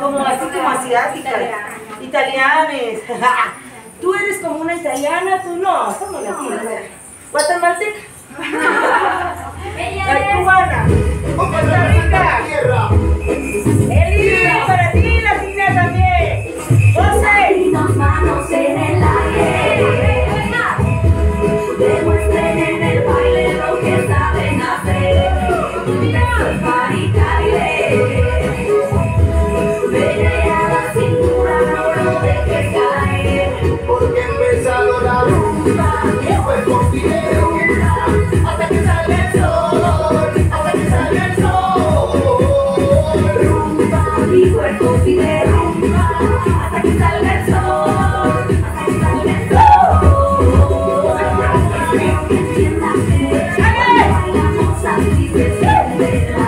como así como asiáticas, italianes. Tú eres como una italiana, tú no, somos latinas. Guatemalteca. La cubana. Costa Rica. Eli, para ti, latina también. José. Dos manos en el aire. Demuestren en el baile lo que saben hacer. Besos caer. Porque empezado la rumba y fue con video hasta que salga el sol, hasta que salga el sol. Rumba, mi cuerpo pide rumba. Hasta que salga el sol. Hasta que salga el sol. Entiéndase, cuando bailamos así se siente la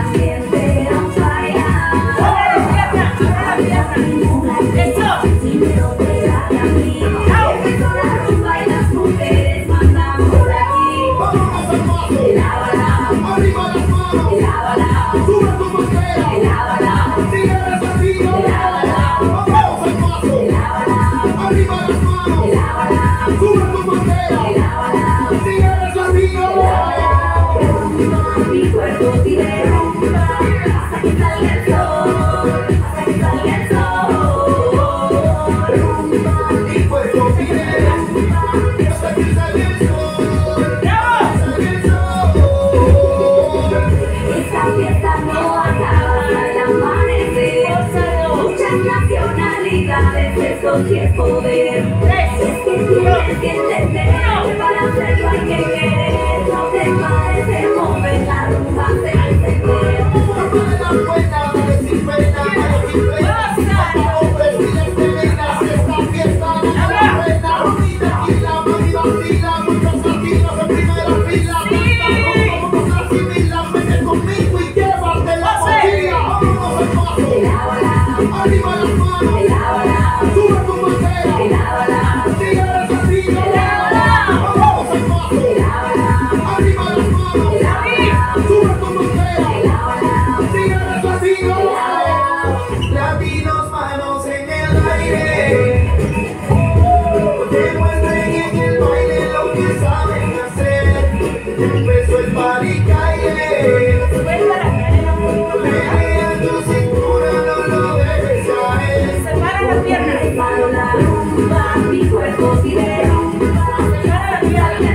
Mi cuerpo pide nacionalidades, eso sí es poder. Es que tienes que entender que para hacerlo hay que querer. No te pares de mover la rumba se va a Demuestren en el baile lo que saben rumba, mi cuerpo rumba. Hasta que